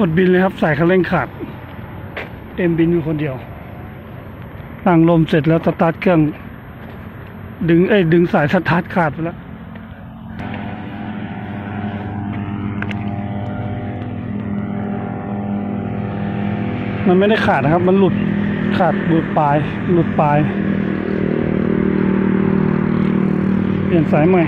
อดบินเลยครับสายคันเร่งขาด เอ็มบินอยู่คนเดียว ตั้งลมเสร็จแล้วสตาร์ทเครื่อง ดึงเอ้ยดึงสายสตาร์ทขาดไปแล้วมันไม่ได้ขาดนะครับ มันหลุดขาดหลุดปลาย หลุดปลาย เปลี่ยนสายใหม่